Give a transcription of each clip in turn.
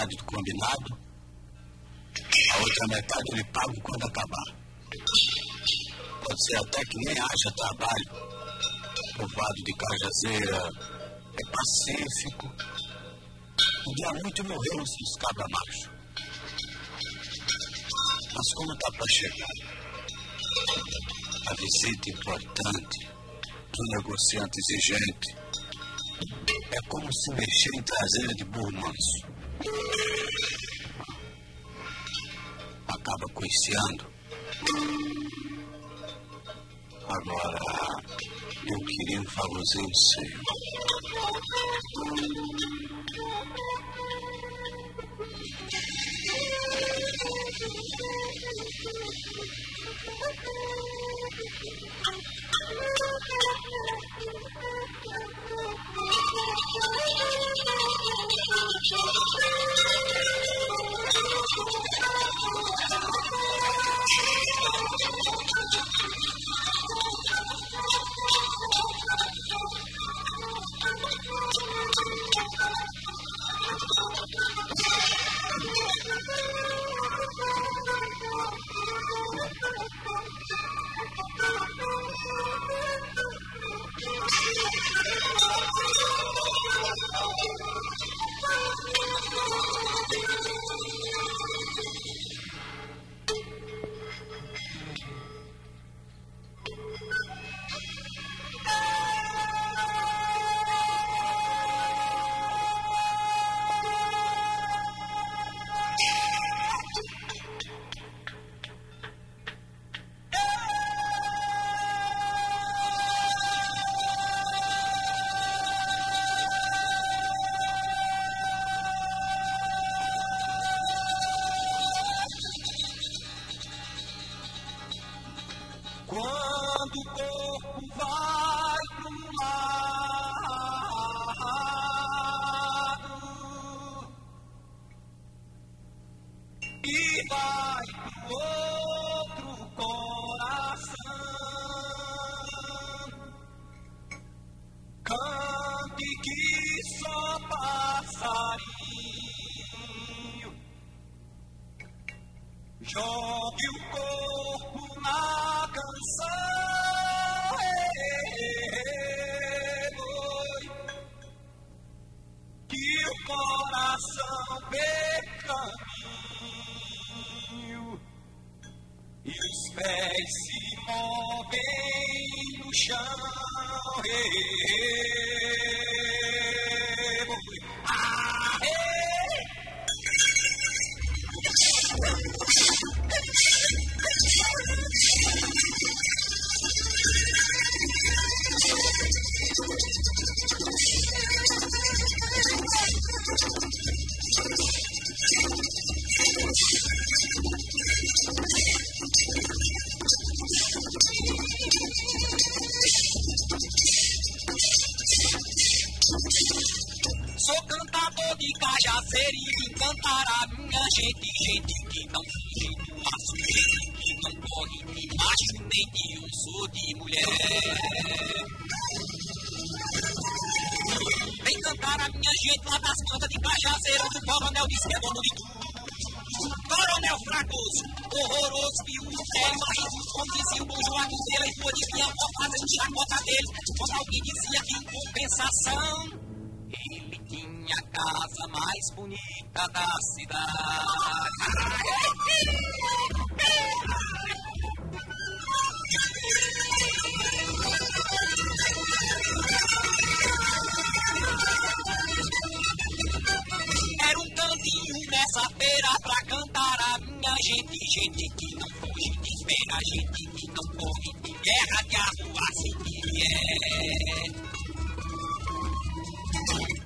metade do combinado. A outra metade ele paga quando acabar. Pode ser até que nem haja trabalho. O vado de Cajazeira é pacífico. Um dia muito morreram os cabra macho. Mas como está para chegar? A visita importante do negociante exigente é como se mexer em traseira de burro manso. Acaba coiciando. Agora, eu queria um em seu. Thank you.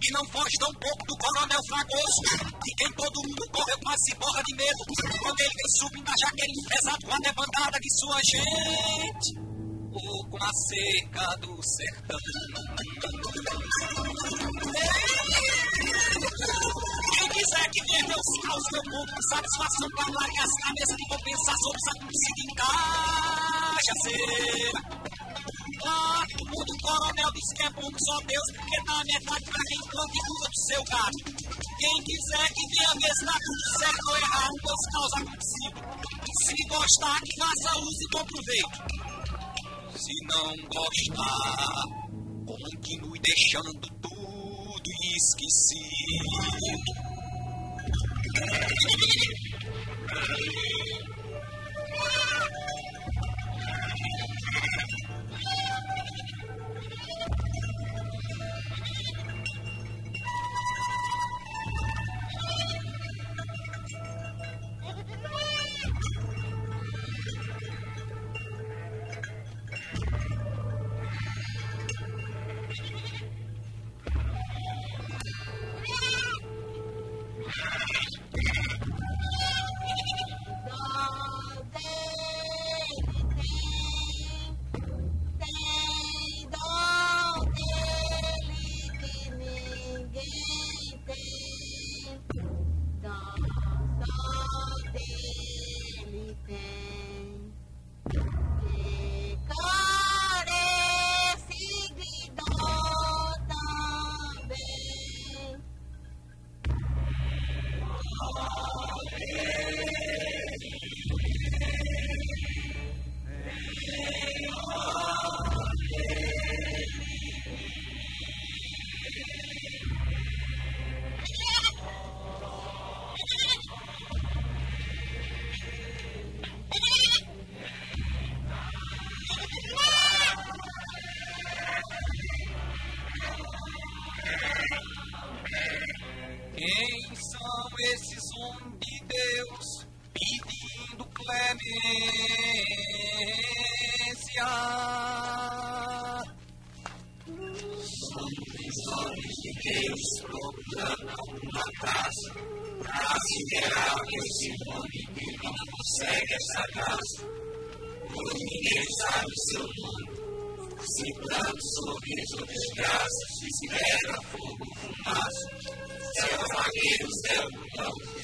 E não foge tão pouco do coronel Fragoso, de quem todo mundo correu com se borra de medo, quando ele vem subindo a jaqueline pesado com a levantada de sua gente, ou com a seca do sertão. Quem quiser que venha meus caos, meu povo, com satisfação para largar as cabeças de compensar que se encaixa. de. O mundo coronel disse que é bom só Deus, porque dá a metade pra quem planta e usa do seu gato Quem quiser que venha ver se tá tudo certo ou errado, pois causa consigo Se gostar, que faça uso e bom proveito. Se não gostar, continue deixando tudo esquecido.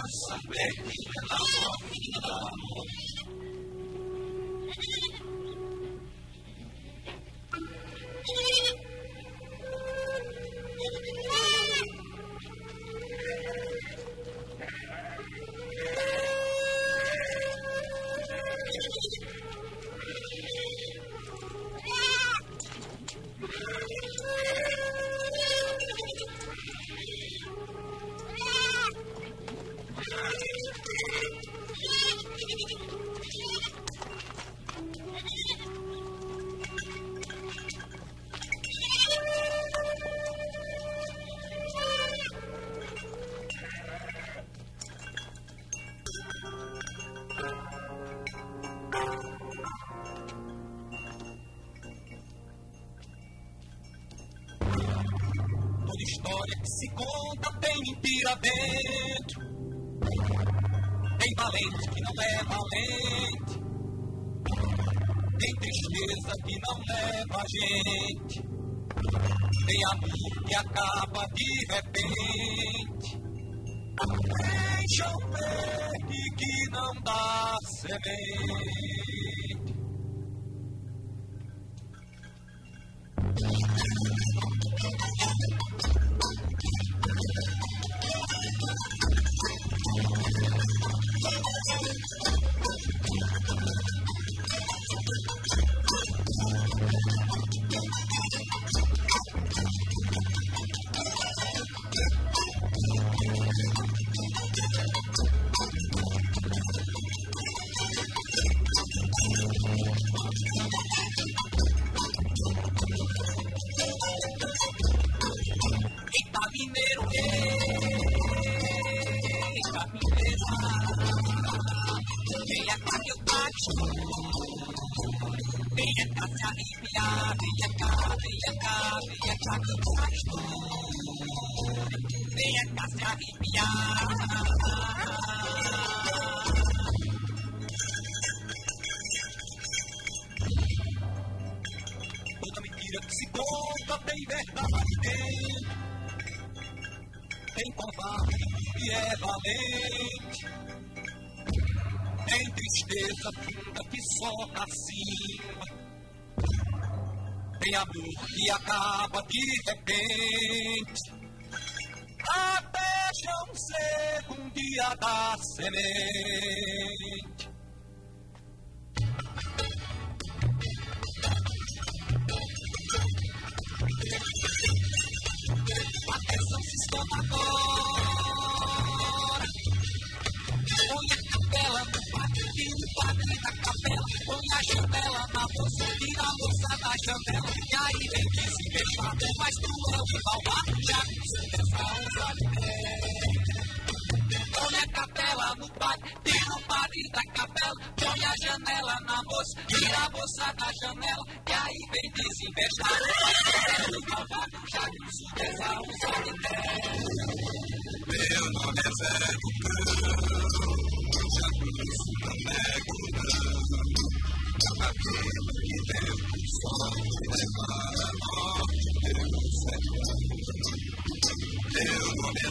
Sampai di dalam mentira que se conta tem verdade dentro. Tem covarde e é valente. Tem tristeza funda que só acima. Tem amor que acaba de repente. Até chão um dia da semente. Janela. E aí vem que se fechar, mas tu é malvado, já se dessa onça no padre, tira o padre da capela. Põe a janela na bolsa, tira a bolsa da janela. E aí vem desinvestar. O malvado já disse dessa onça de Meu nome é Zé Tucano, já conheço o nego Cada vida que tempo só te levar a morte Deus é Meu nome é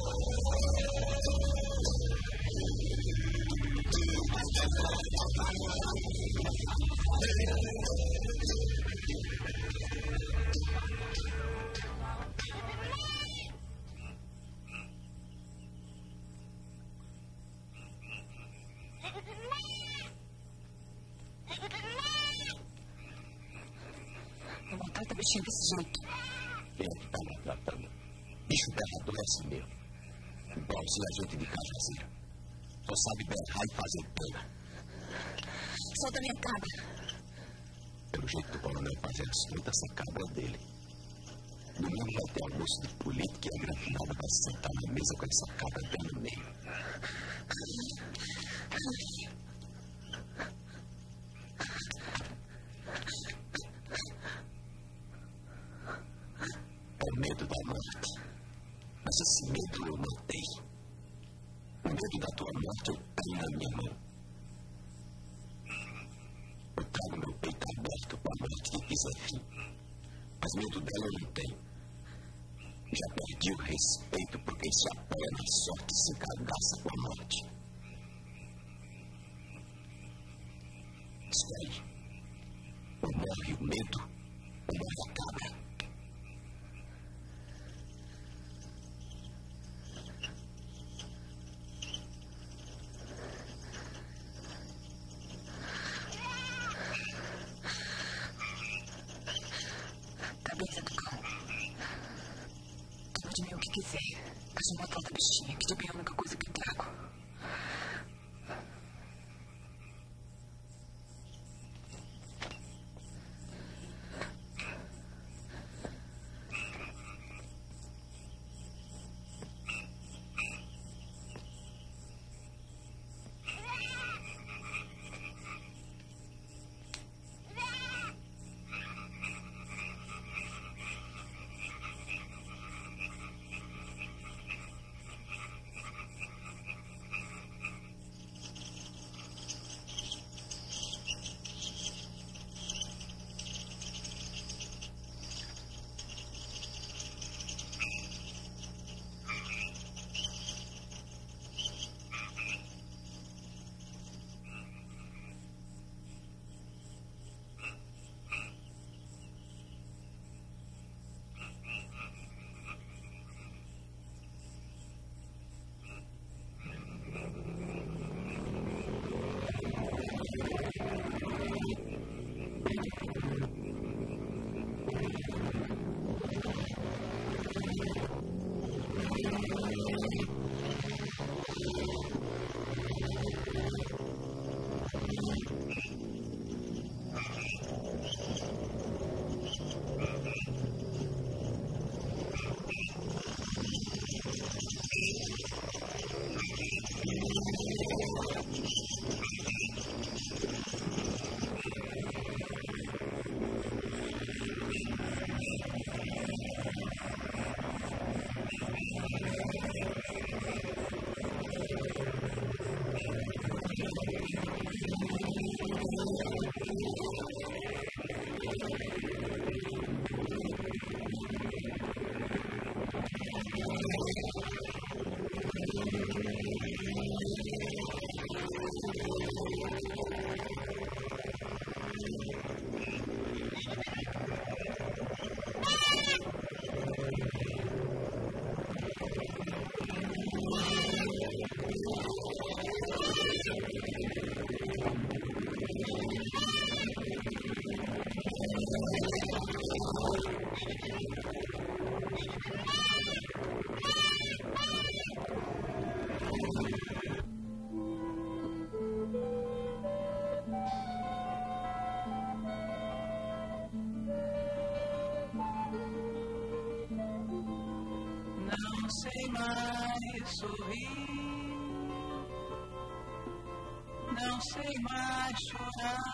maltrata bichinho desse jeito. É que tá maltratando? Bicho berrador é assim mesmo. Igualzinho a gente de cajazeira. Só sabe berrar e fazer pena. Solta minha cabra. Pelo jeito do coronel fazer as contas, essa cabra é dele. Domingo vai ter almoço de política e a grafinada vai sentar na mesa com essa cabra bem no meio. É medo da morte. Mas esse medo eu não tenho. O medo da tua morte eu tenho na minha mão. Eu trago meu peito aberto para a morte que quiser fim. Mas medo dela eu não tenho. Já perdi o respeito por quem se apoia na sorte e se cagaça com a morte. Escolhe. Ou morre o medo, ou morre a cabra. Cabeça do cão. Toma de não sei mais chorar.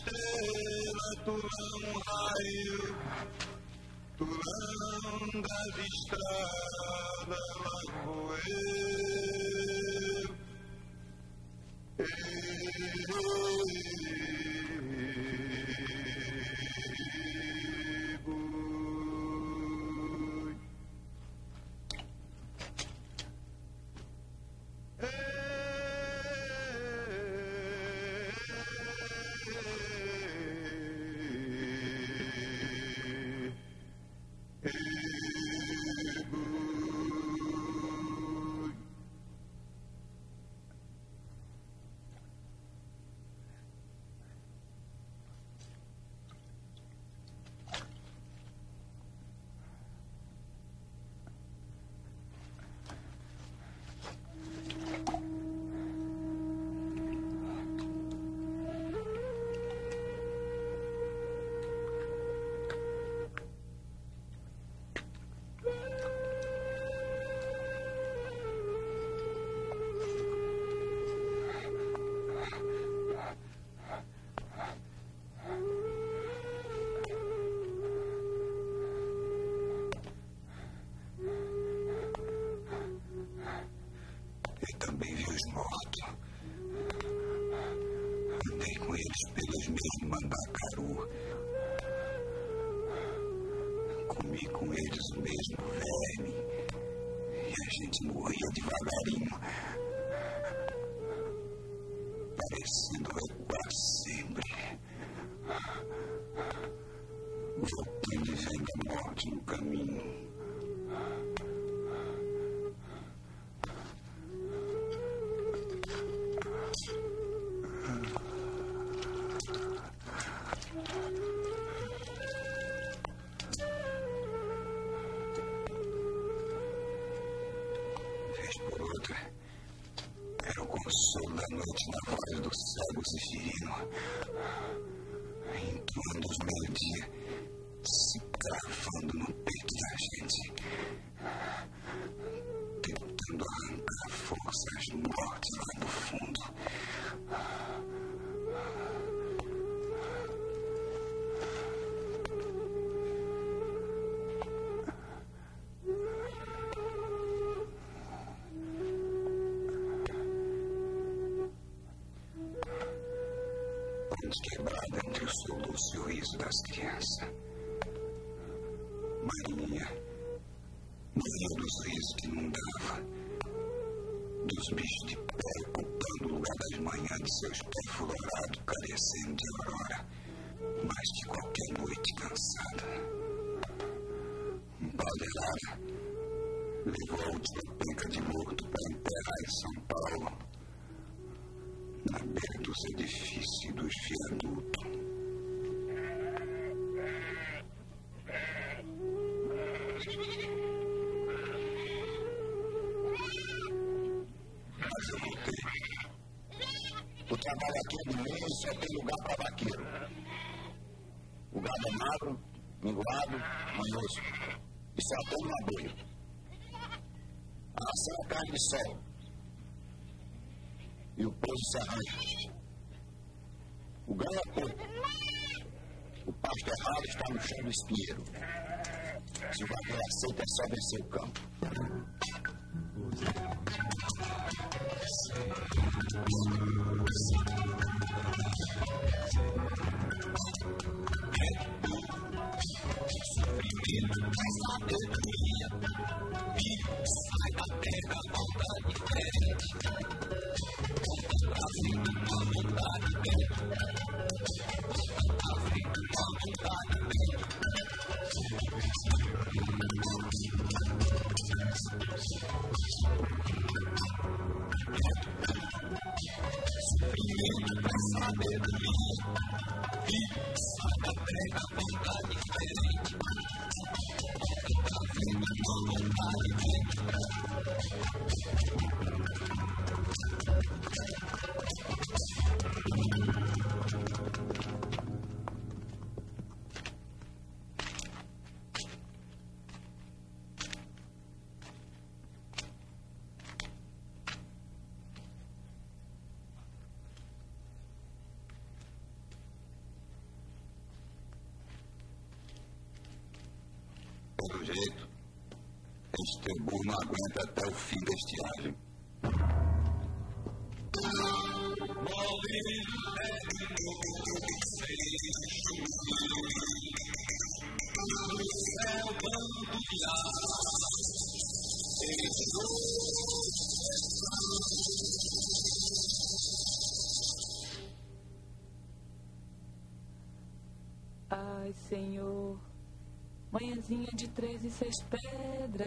Das estrelas, tulão raio, tulão das estradas, lá vou eu. Ei, Eu dos risos que não dos bichos de pé ocupando o lugar das manhãs de seus pés florados, carecendo de aurora, mas de qualquer noite cansada. Bandeirada levou a última pica de morto para enterrar em São Paulo, na beira dos edifícios e dos viadutos vencer o campo. Teu burro não aguenta até o fim da estiagem. Ai, Senhor, manhãzinha de três e seis pedras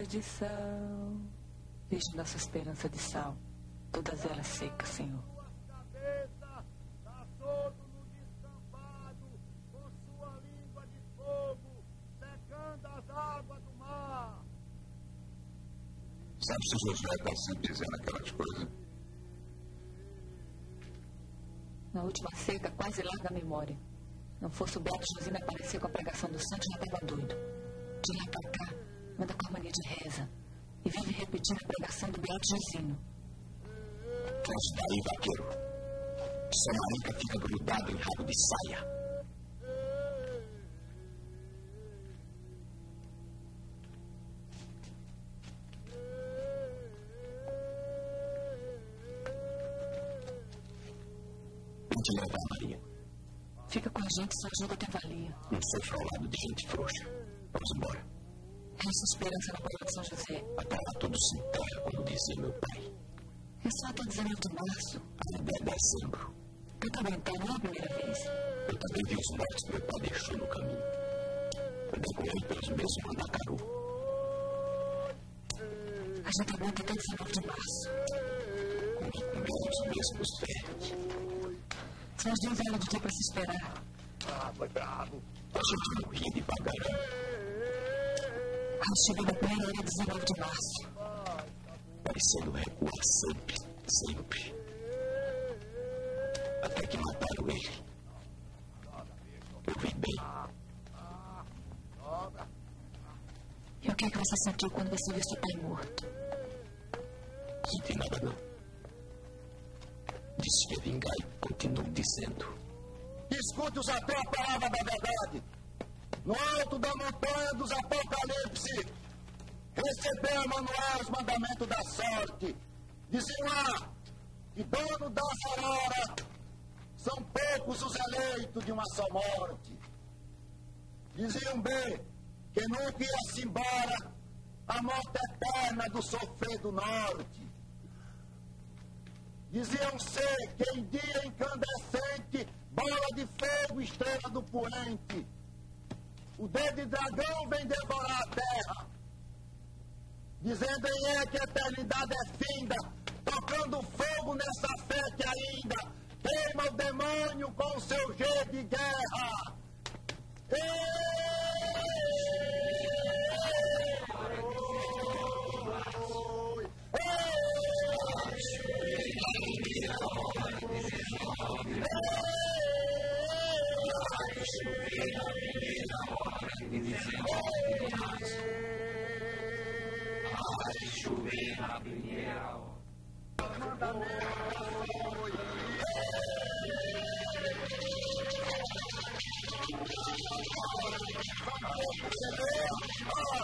de sal. Veja nossa esperança de sal, todas elas secas, Senhor. cabeça todo no descampado, com sua língua de fogo, secando as águas do mar. Sabe se o Josué está sempre dizendo aquelas coisas? Na última seca, quase larga a memória. Não fosse o Beto Josina aparecer com a pregação do santo, já estava doido. De lá pra cá, anda com a mania de reza. E vive repetindo a pregação do Beato Josino. Canso daí, vaqueiro. Essa marica fica grudada em rabo de saia. Te levar, Maria. Fica com a gente, sua ajuda tem valia. Não sou falado de gente frouxa. Vamos embora. Resta esperança na palavra de São José. A terra tudo se enterra, como dizia meu pai. É só até 19 de março. Ainda é dezembro. Eu também não é a primeira vez. Eu também vi os mortos que meu pai deixou no caminho. Andei com ele pelos mesmos Mandacaru. A gente aguenta até 19 de março. Comi com eles os mesmos ferros. São os dias de dia pra se esperar. Ah, foi bravo. A gente morria devagarão. Quando chegou na primeira hora 19 de março. parecendo recuar sempre, sempre. Até que mataram ele. Eu vi bem. E o que é que você sentiu quando você viu seu pai morto? Senti nada não. Disse que ia vingar e continuo dizendo. Escute-os até a palavra da verdade. No alto da montanha dos Apocalipse, recebeu Manuel os mandamentos da sorte. Diziam lá que dono da aurora são poucos os eleitos de uma só morte. Diziam B que nunca ia-se embora a morte eterna do sofrer do norte. Diziam ser que em dia incandescente, bola de fogo, estrela do poente, o dedo de dragão vem devorar a terra. Dizendo em é que a eternidade é finda, tocando fogo nessa fé que ainda Teima o demônio com seu G de guerra. chover na primeira hora. Oh,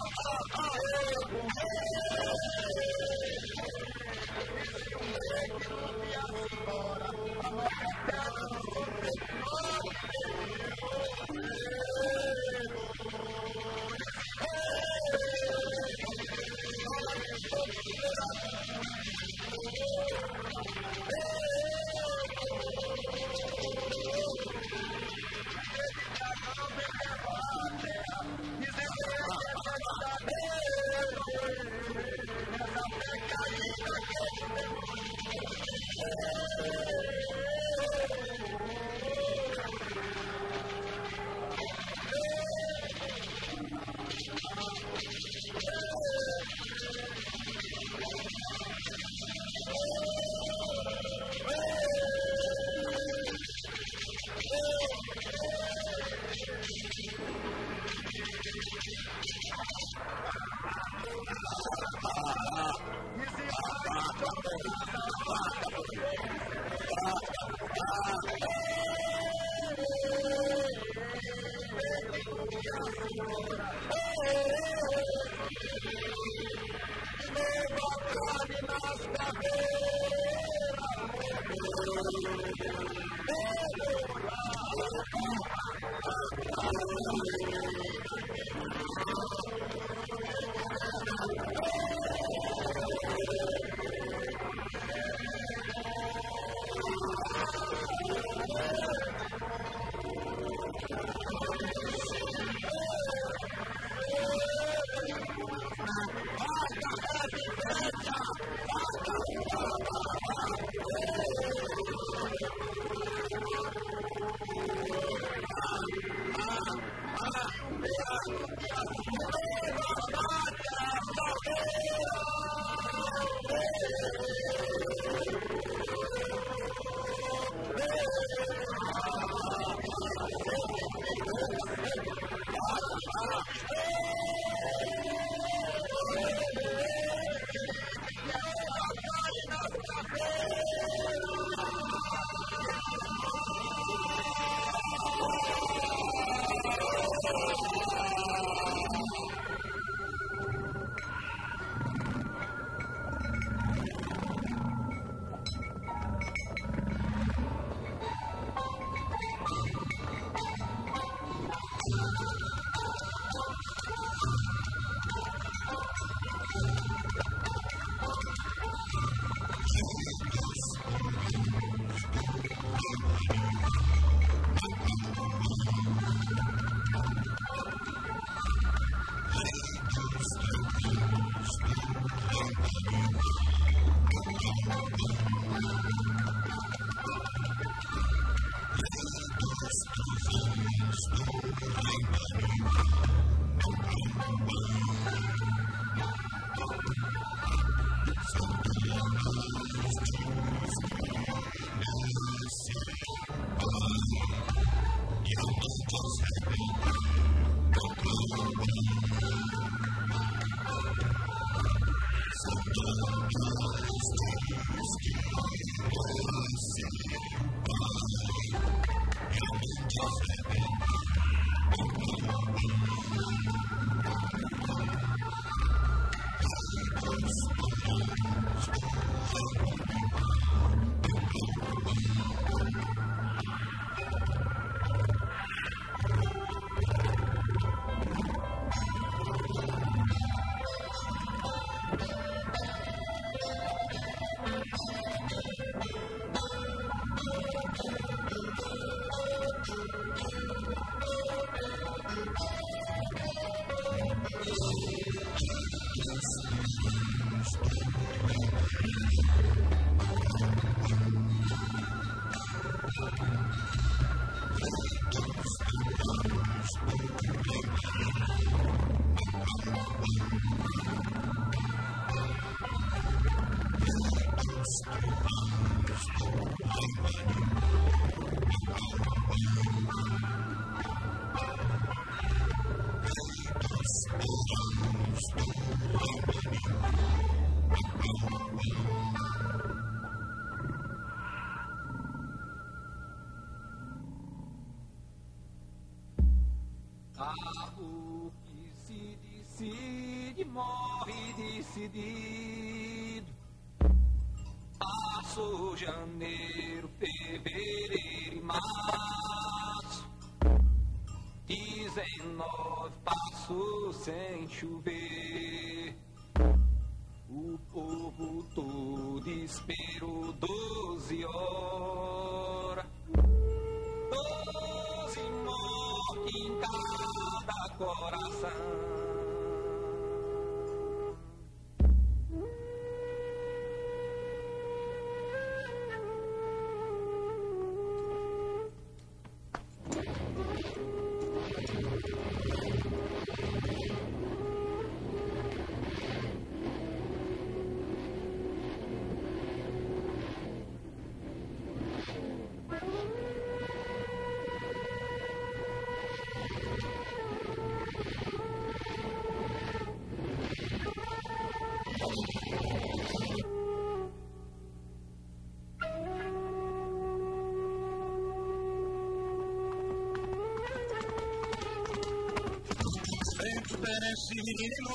Menina,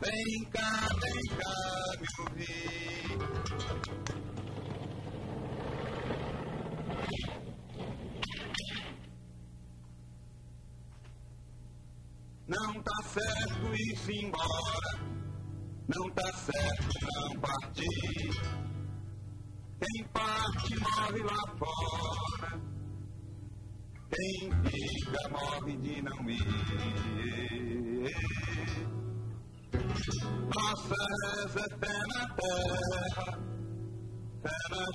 vem cá, vem cá me ouvir. Não tá certo ir embora, não tá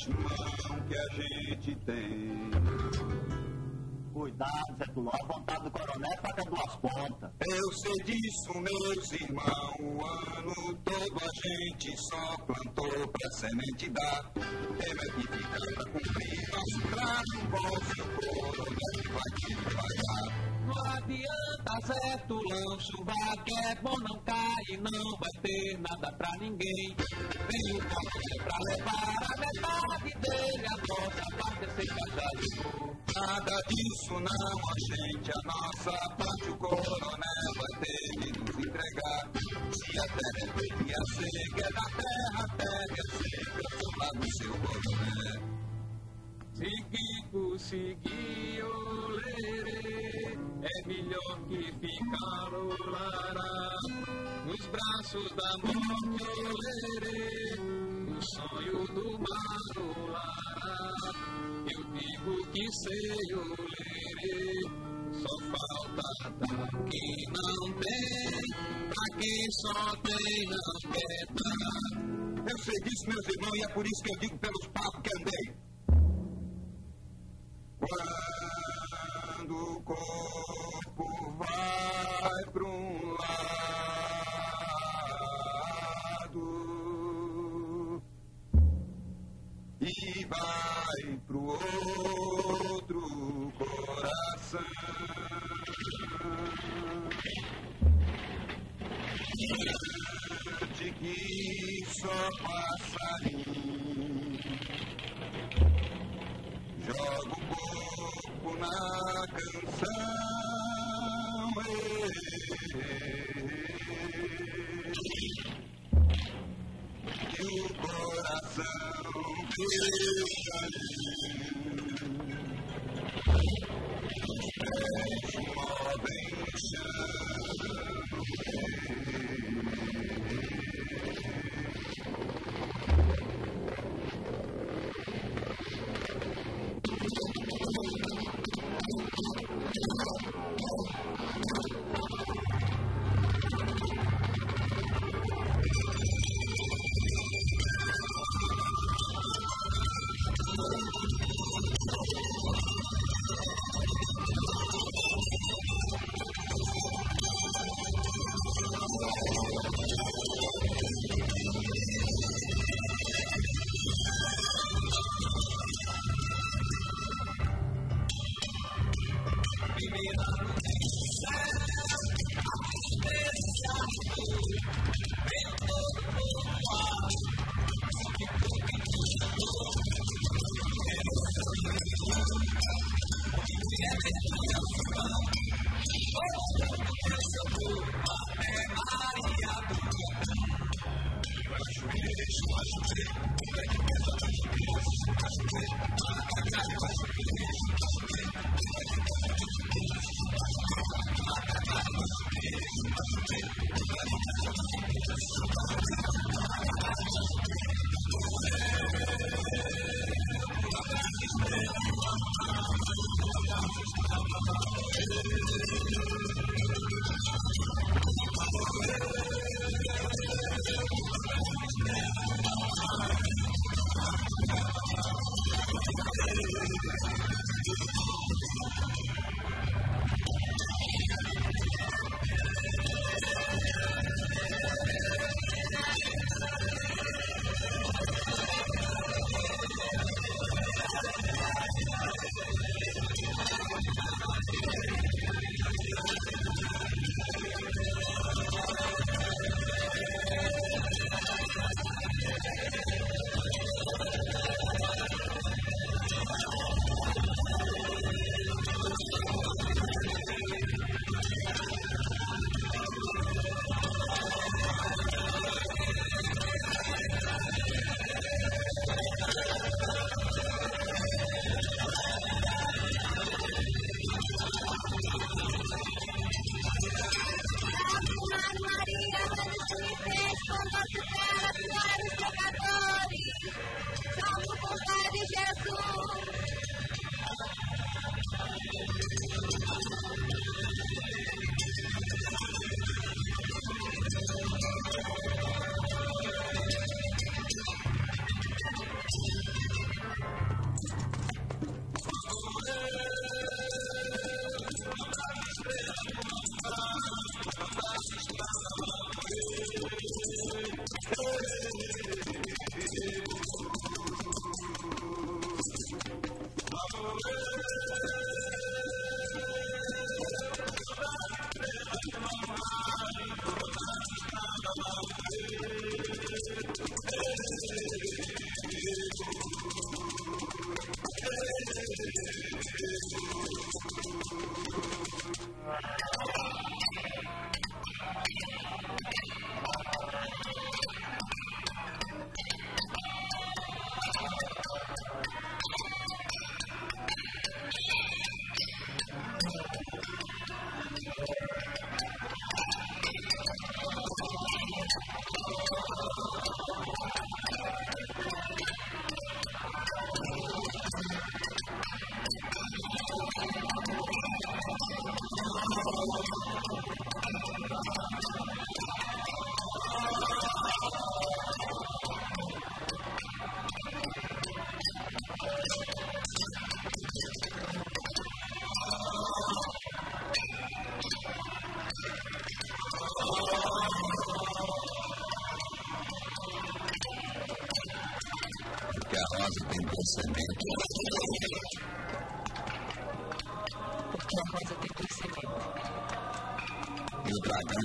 mãos que a gente tem. Cuidado, Zé Tuló. A vontade do coronel paga duas pontas. Eu sei disso, meus irmãos. O ano todo a gente só plantou pra semente dar. Tema é que fica pra cumprir nosso trato. Bom, se o coronel vai te pagar. Não adianta Zé Tulão, chuva que é bom não cai, não vai ter nada pra ninguém. Vem o coronel pra levar a metade dele, a nossa parte seca já ligou. Nada disso não, a gente, a nossa parte, o coronel vai ter de nos entregar. Se a terra é preta e a seca é da terra, a terra é seca, só lá do seu coronel. Seguindo, segui, olerê, é melhor que ficar olará. Nos braços da morte, olerê, no sonho do mar, olará. Eu digo que sei, olerê, só falta dar que não tem, pra quem só tem não quer. Eu sei disso, meus irmãos, e é por isso que eu digo pelos papos que andei. O corpo vai para um lado e vai pro outro coração. De que só passarinho joga o corpo na coração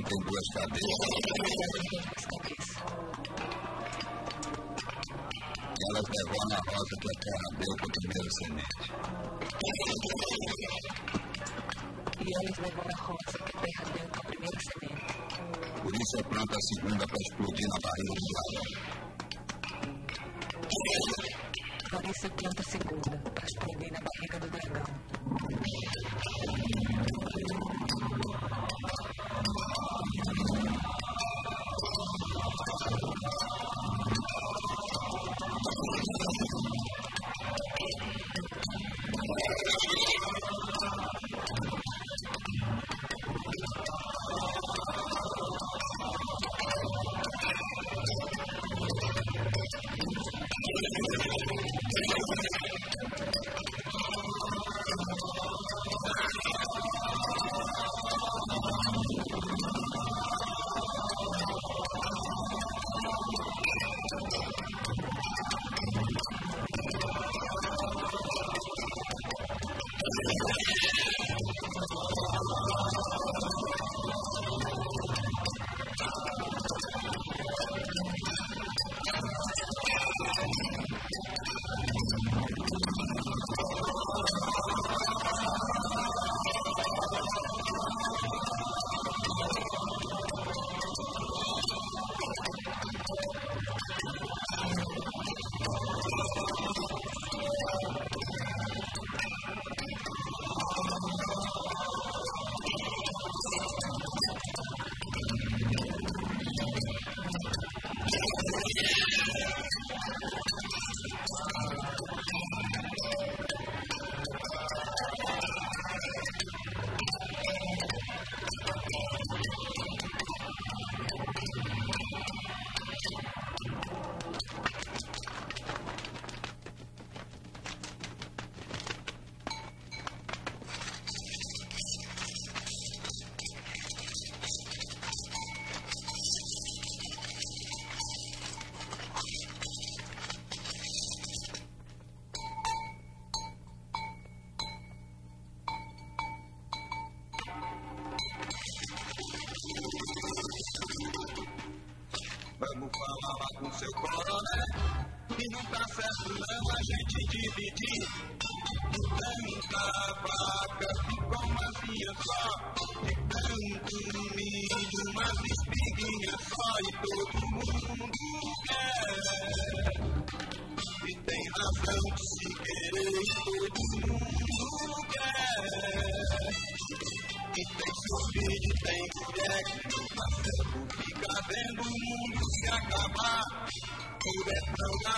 tem duas cabeças. E ela devoram a rosa que a terra deu com a primeira semente. E elas levam a rosa que a terra deu com a primeira semente. Por isso eu planto a segunda para explodir na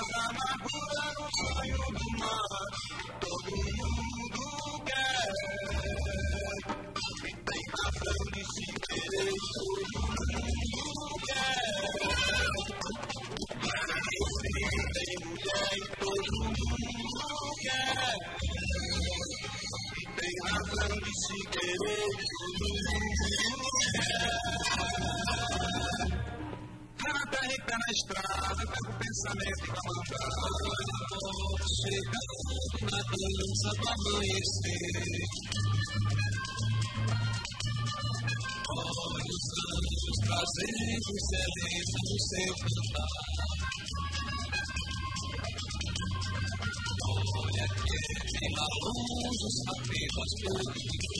refrão das Cada rica na estrada, pega o pensamento e vai mandar. Chegando na dança do amanhecer. Olha os anjos trazendo excelência no seu cantar. Olha aquele lá longe os capelas por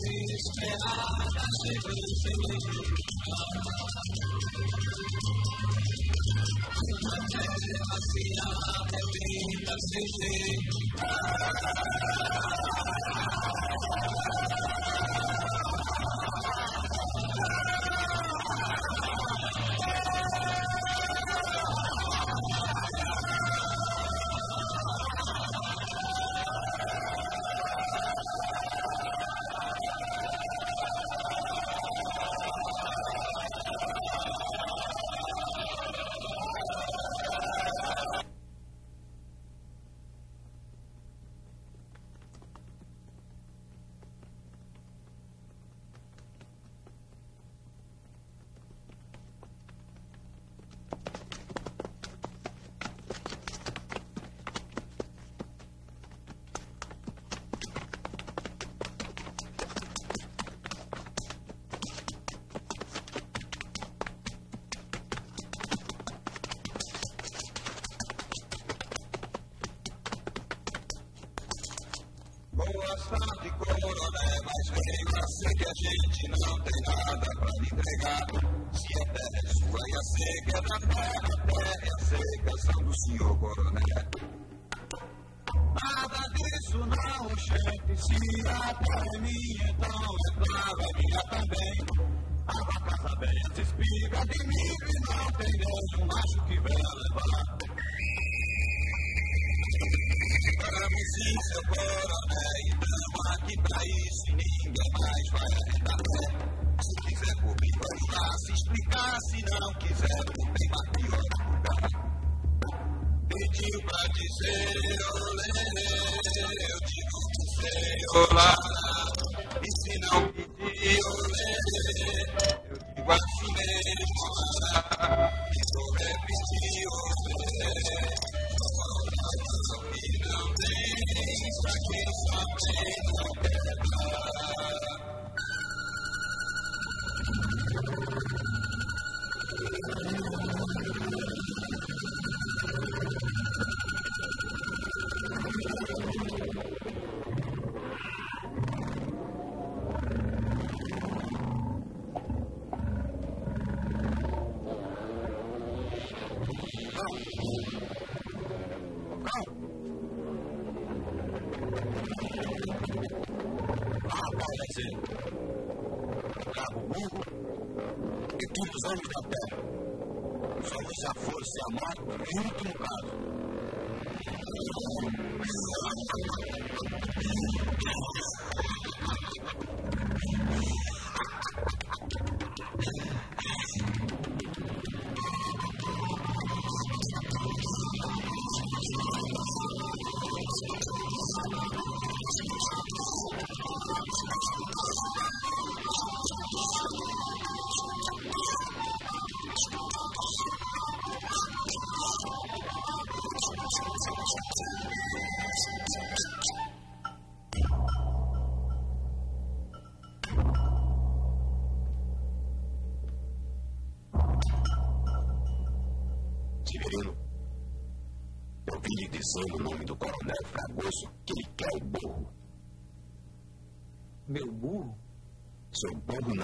Desesperada chegando sem Uma terra se arrebenta sem jeito. É sua e a seca da terra, a terra e a seca são do senhor coroné. Nada disso não, gente, se a terra é minha, então é claro, é minha também. A vaca sabe, se espiga de milho e não tem nenhum macho que venha levar. Vamos sim, seu coroné, e tamo aqui pra isso ninguém mais vai arredar mim, vamos lá se explicar, se não quiser, não tem lugar. Pediu pra dizer olê, eu digo que sei olá. E se não pedir olê, eu digo assim mesmo olá. E vou repetir olê. E não tem pra quem só tem não quer dar.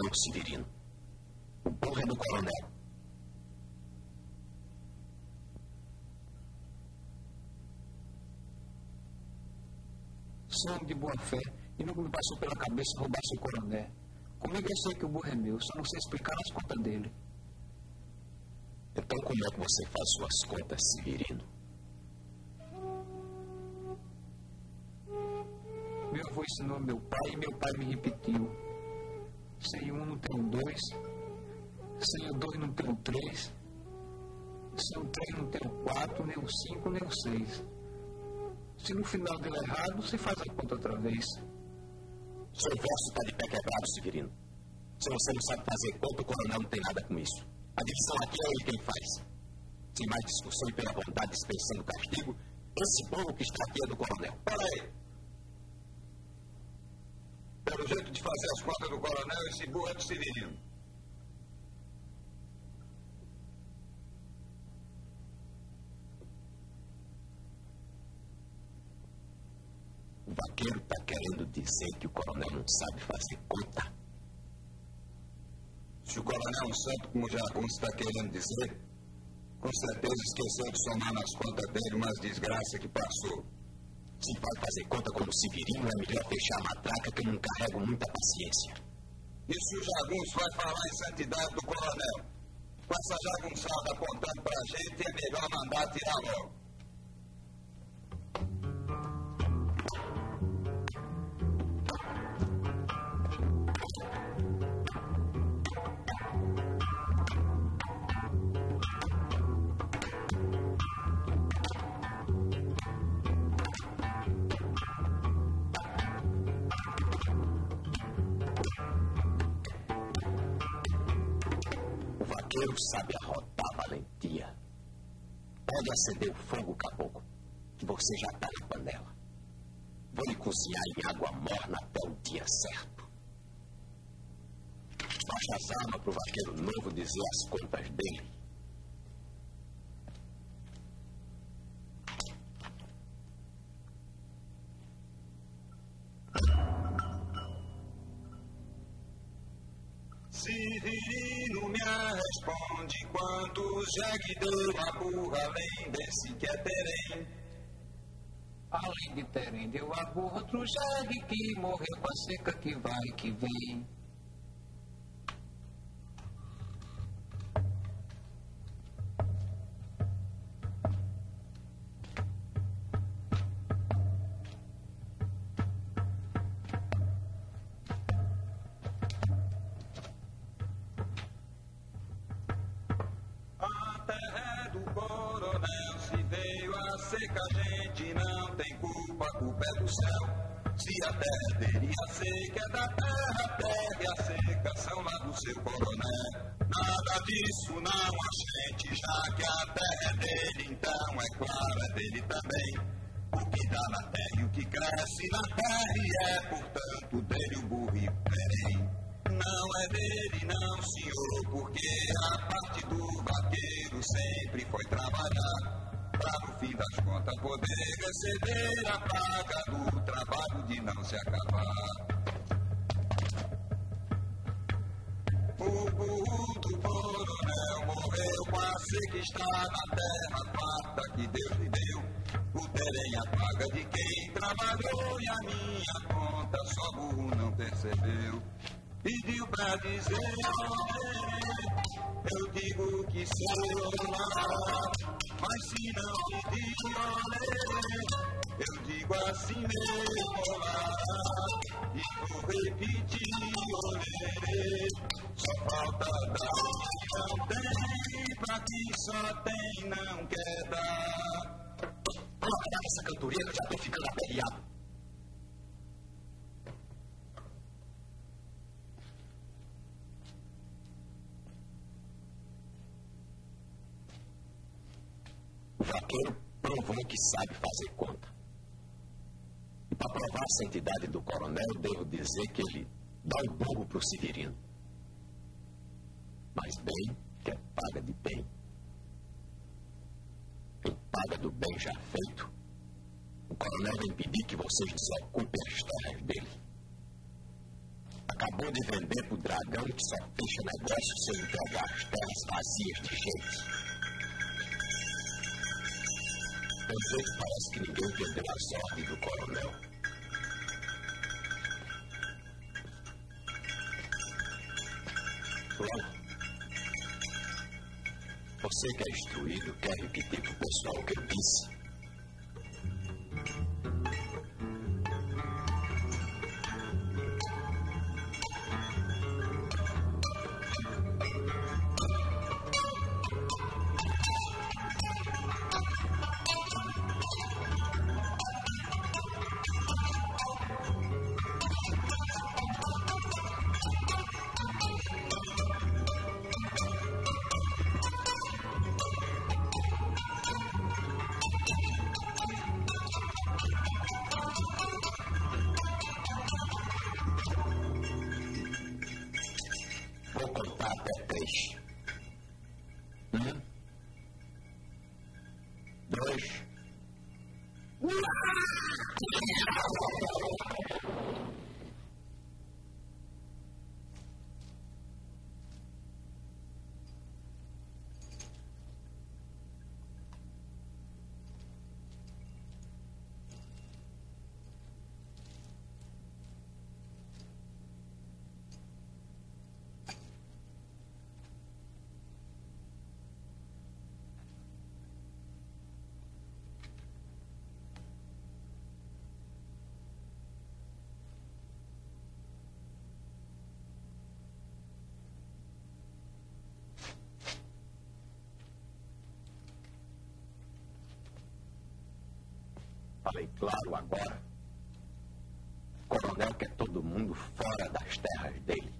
Não, Severino. É do coronel. Sou de boa fé e nunca me passou pela cabeça roubar seu coronel. Comigo eu sei que o burro é meu, só não sei explicar as contas dele. Então como é que você faz suas contas, Severino? Meu avô ensinou meu pai e meu pai me repetiu. Sem um não tenho dois, sem o dois não tenho três, sem o três não tenho quatro, nem o cinco, nem o seis. Se no final deu errado, você faz a conta outra vez. Seu verso está de pé quebrado, Severino. Se você não sabe fazer conta, o coronel não tem nada com isso. A divisão aqui é ele quem faz. Sem mais discussão e pela vontade dispensando o castigo, esse povo que está aqui é do coronel. Peraí. Pelo jeito de fazer as contas do coronel, esse burro é do Severino. O vaqueiro está querendo dizer que o coronel não sabe fazer conta. Se o coronel é um santo, como já está querendo dizer, com certeza esqueceu de somar nas contas dele umas desgraças que passou. Se vai fazer conta como Severino, é melhor fechar a matraca que eu não carrego muita paciência. E se o jagunço vai falar em santidade do coronel? Com essa jagunçada apontando pra gente, é melhor mandar tirar logo. Vaqueiro sabe arrotar valentia. Pode acender o fogo, caboclo, que você já está na panela. Vou lhe cozinhar em água morna até o dia certo. Baixa as armas para o vaqueiro novo dizer as contas dele. Severino me responde quantos jegue deu a burra além desse que é terem. Além de terem, deu a burra outro jegue que morreu com a seca que vai que vem. Céu. Se a terra é dele, a seca é da terra, a terra e a seca são lá do seu coronel. Nada disso não a gente, já que a terra é dele, então é claro, é dele também. O que dá na terra e o que cresce na terra, e é, portanto, dele o burro e o perém. Não é dele, não, senhor, porque a parte do vaqueiro sempre foi trabalhar. Pra no fim das contas poder receber a paga do trabalho de não se acabar. O burro do coronel morreu com a que está na terra farta que Deus lhe deu. O terem a paga de quem trabalhou e a minha conta só burro não percebeu. Pediu pra dizer, eu digo que olá, mas se não pedir olé, eu digo assim mesmo olá, e vou repetir olé, só falta dar não tem, pra que só tem não quer dar. Acabar essa cantoria que eu já tô ficando aperreado. O vaqueiro provou que sabe fazer conta. E para provar a santidade do coronel, devo dizer que ele dá o burro para o Severino. Mas bem que é paga de bem. Em paga do bem já feito, o coronel vai impedir que vocês desocupem as terras dele. Acabou de vender para o dragão que só fecha negócio se entregar as terras vazias de gente. Vezes parece que ninguém entendeu as ordens do coronel. Logo, você que é instruído quer repetir para o pessoal o que eu disse. Dois. Falei claro agora. Coronel quer todo mundo fora das terras dele.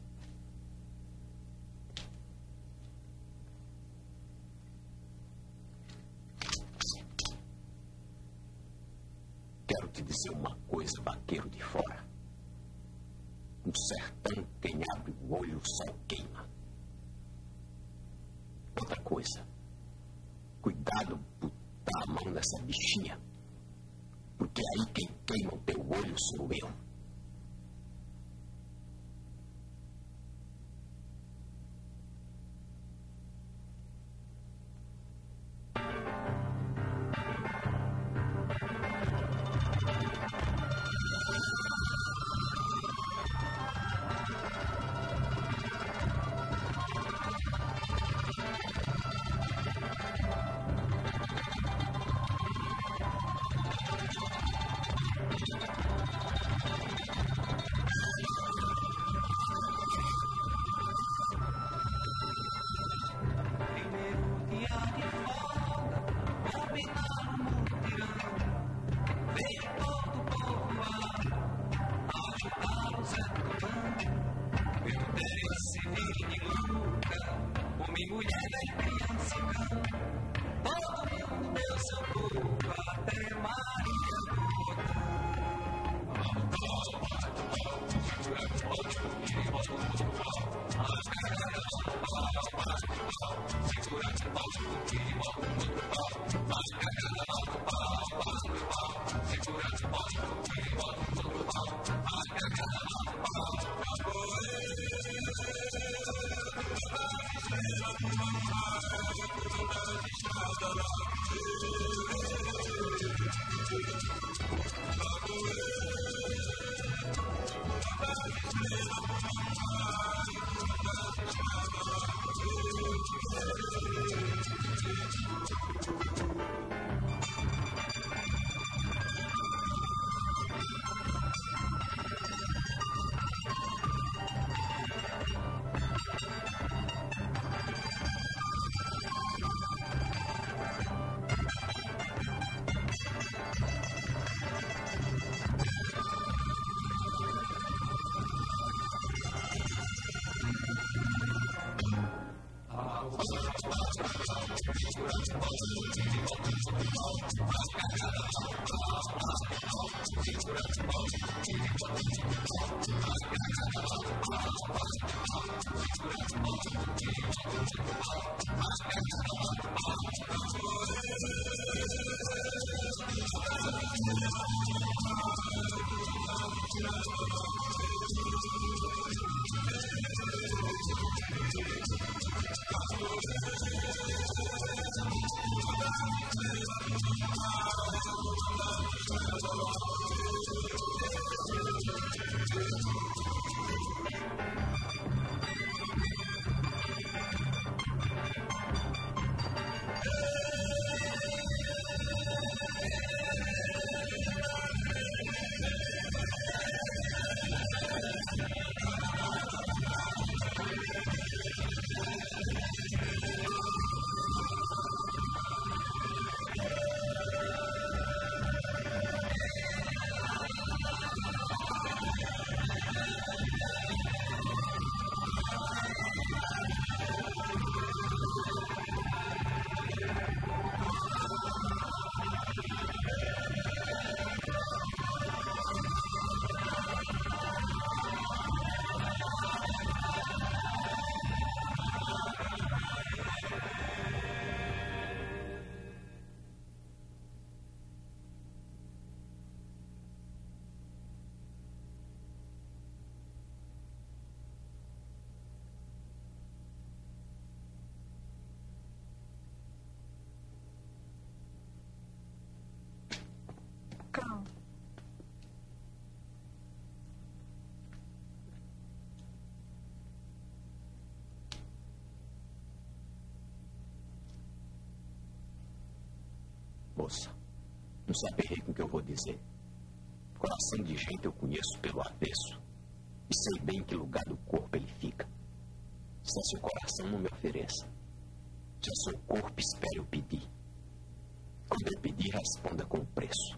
Thank you. Moça, não se com o que eu vou dizer. Coração de gente eu conheço pelo avesso. E sei bem em que lugar do corpo ele fica. Se a seu coração não me ofereça, se seu corpo espere eu pedir. Quando eu pedir, responda com preço.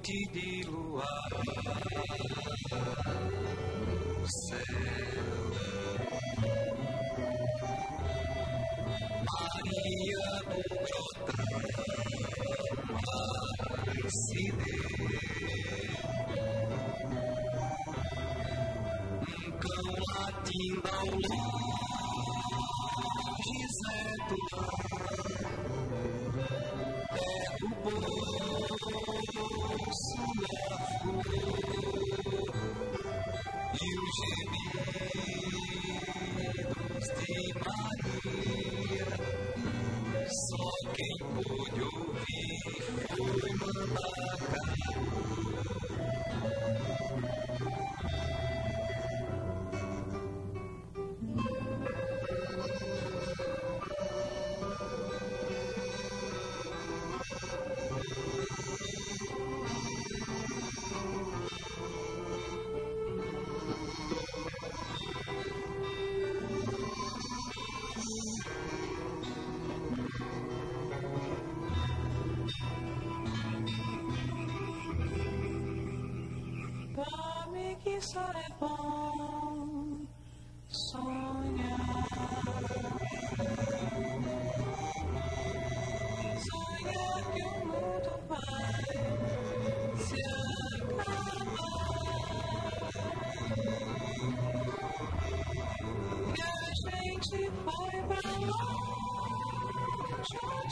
Noite de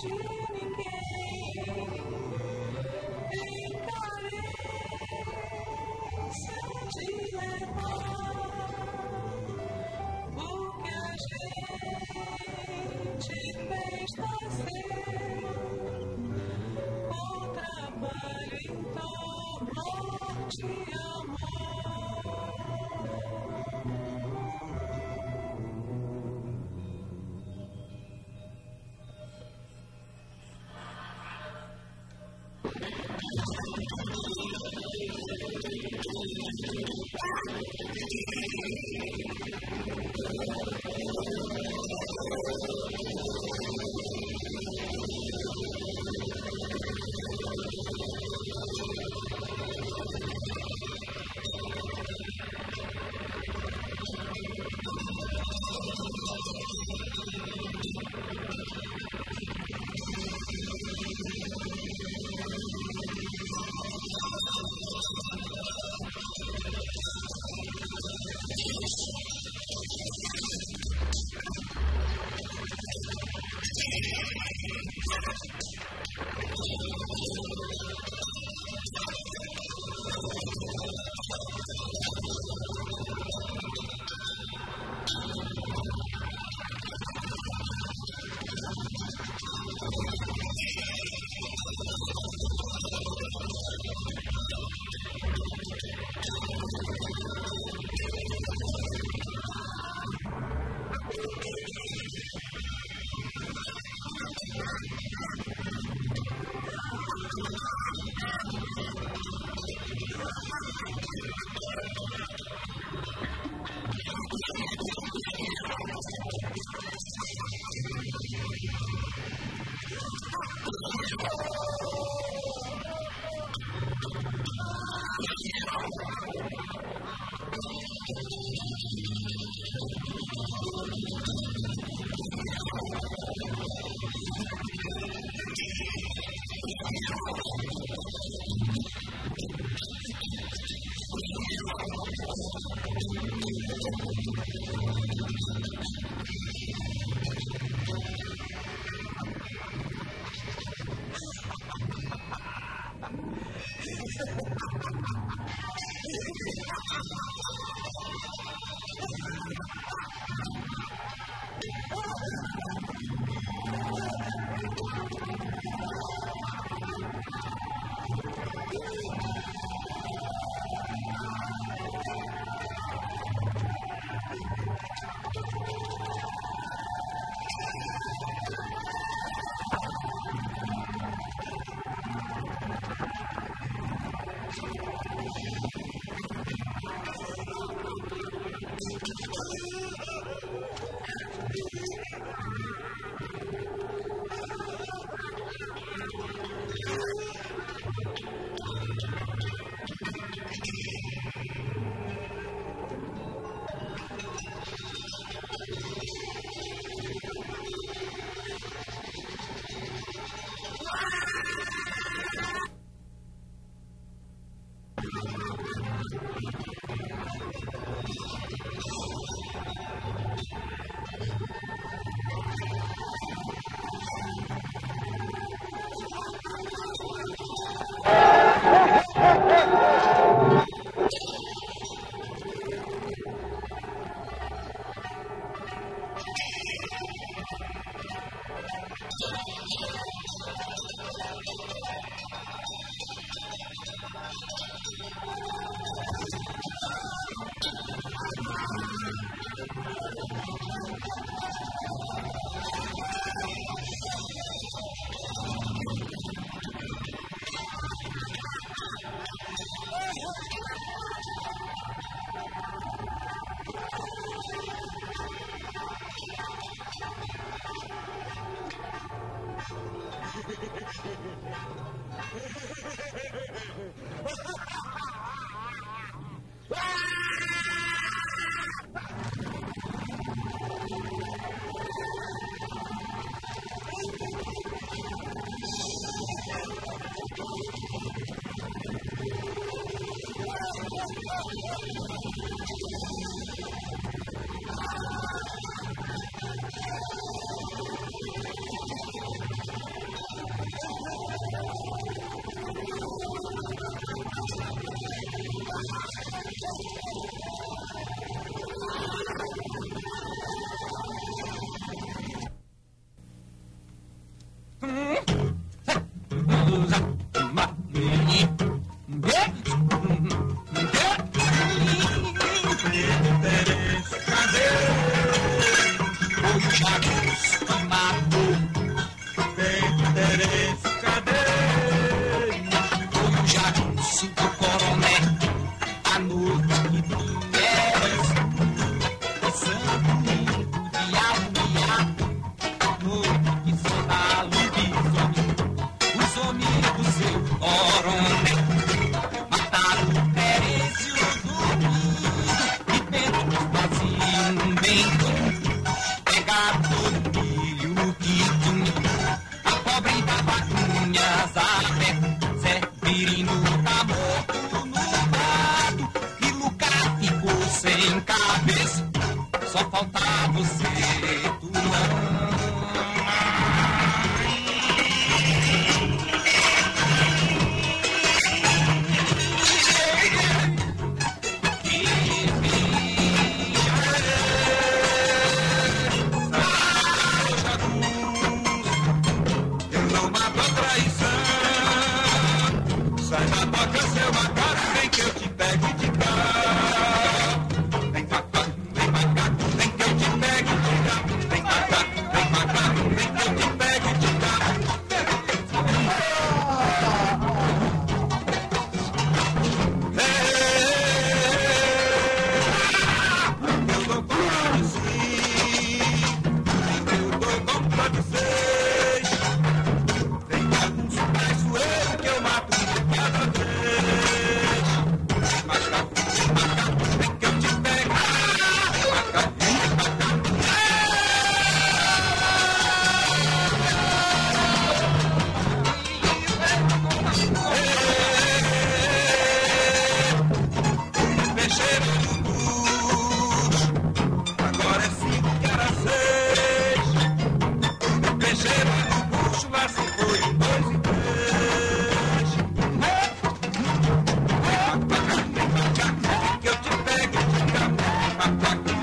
longe onde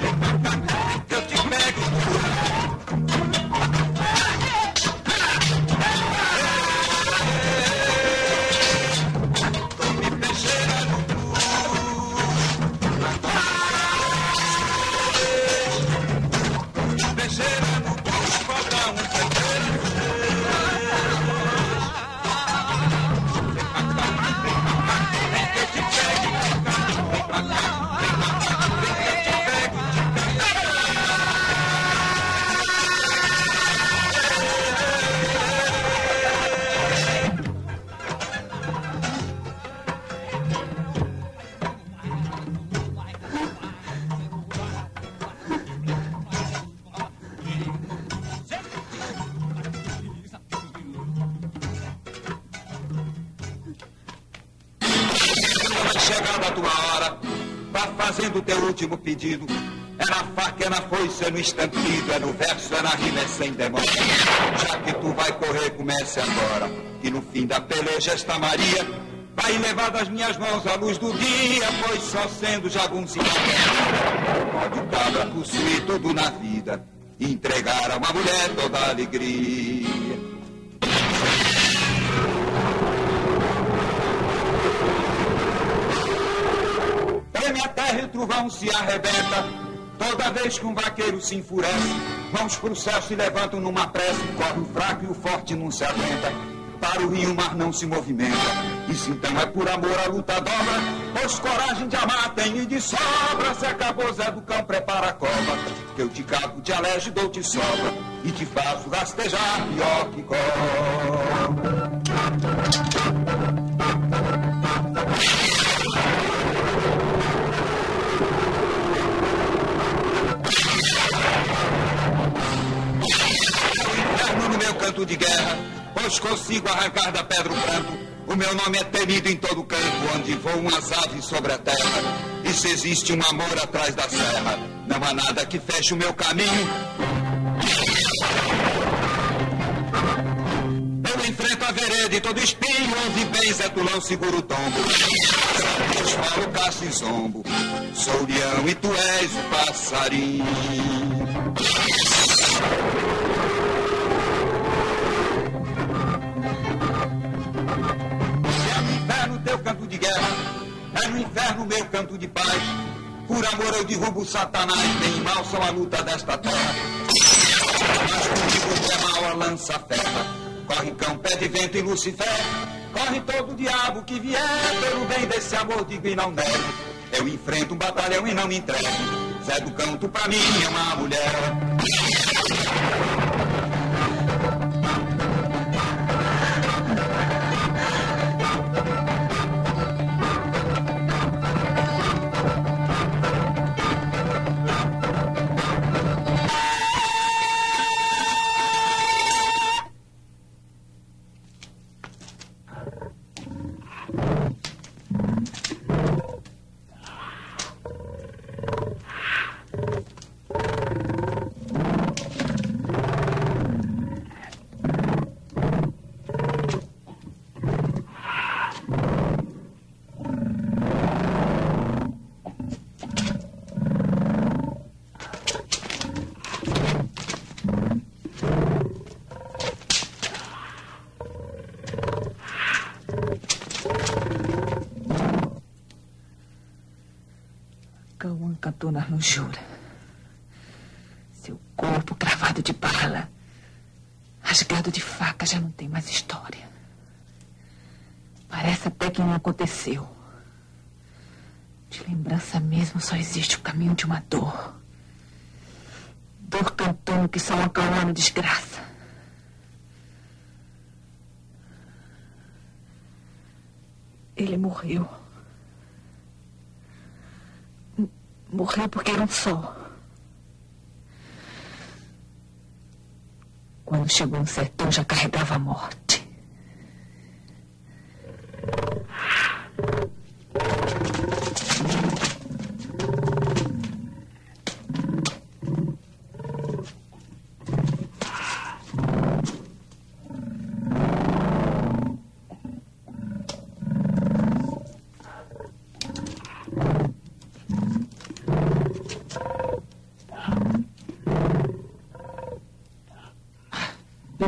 Ha ha ha! Pedido. É na faca, é na foice, é no estampido, é no verso, é na rima, é sem demora. Já que tu vai correr, comece agora. Que no fim da peleja esta Maria vai levar das minhas mãos a luz do dia, pois só sendo jaguncinha pode cabra possuir tudo na vida entregar a uma mulher toda a alegria. Terra o trovão se arrebenta. Toda vez que um vaqueiro se enfurece, mãos pro céu se levantam numa prece. Corre o fraco e o forte não se aguenta. Para o rio o mar não se movimenta. E se então é por amor a luta dobra, pois coragem de amar tem e de sobra. Se acabou Zé do Cão, prepara a cova. Que eu te cago, te alejo e dou-te sobra. E te faço rastejar pior que cobra. Canto de guerra, pois consigo arrancar da pedra o pranto. O meu nome é temido em todo canto, onde voam as aves sobre a terra. E se existe um amor atrás da serra, não há nada que feche o meu caminho. Eu enfrento a vereda e todo espinho, onde bem Zé Tulão segura o tombo. Deus falo caço e zombo, sou leão e tu és o passarinho. Canto de guerra, é no inferno meu canto de paz. Por amor eu derrubo o Satanás, bem e mal são a luta desta terra. Mas comigo é mal a lança ferra. Corre cão, pé de vento e Lucifer. Corre todo diabo que vier, pelo bem desse amor digo e não nego. Eu enfrento um batalhão e não me entrego. Zé do Canto pra mim é uma mulher. De lembrança mesmo só existe o caminho de uma dor. Dor cantando que só acalma desgraça. Ele morreu. Morreu porque era um só. Quando chegou no sertão já carregava a morte.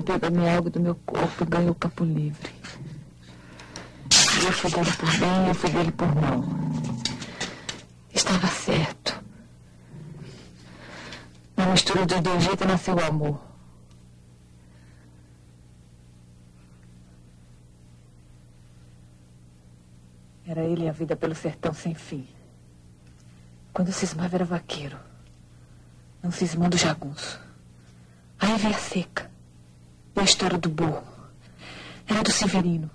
Bebeu da minha do meu corpo e ganhou o campo livre. Eu fui dele por bem, eu fui dele por mal. Estava certo. Na mistura dos dois jeitos nasceu o amor. Era ele e a vida pelo sertão sem fim. Quando cismava era vaqueiro. Não cismando jagunço. Aí veio a seca. E a história do burro. Era do Severino.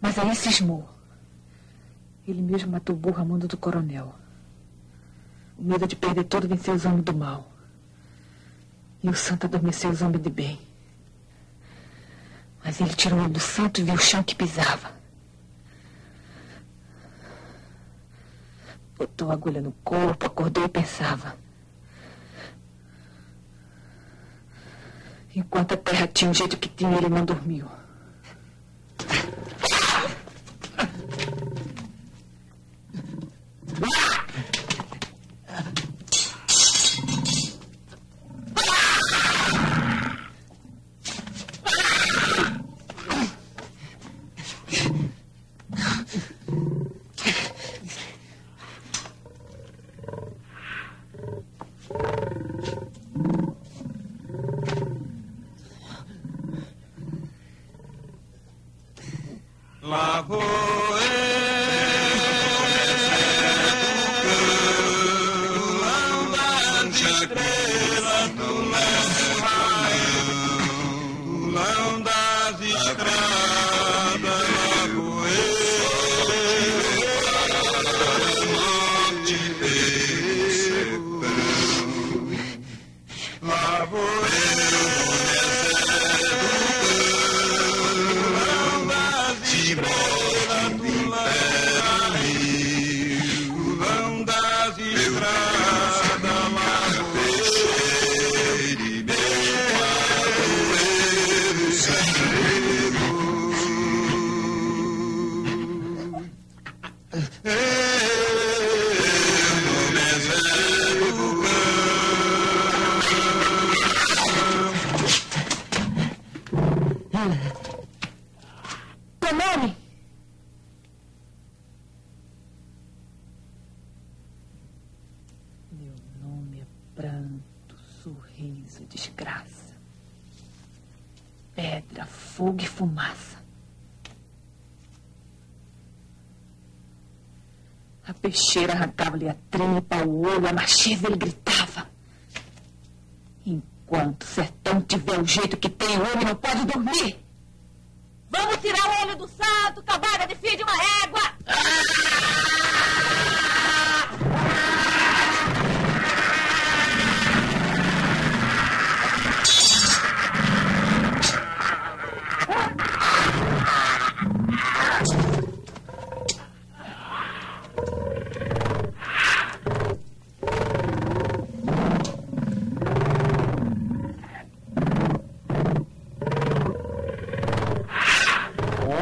Mas aí cismou. Ele mesmo matou o burro a mando do coronel. O medo de perder todo venceu os homens do mal. E o santo adormeceu os homens de bem. Mas ele tirou o olho do santo e viu o chão que pisava. Botou a agulha no corpo, acordou e pensava. Enquanto a terra tinha o jeito que tinha, ele não dormiu.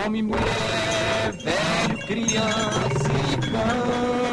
Homem, mulher, velho, criança e cão.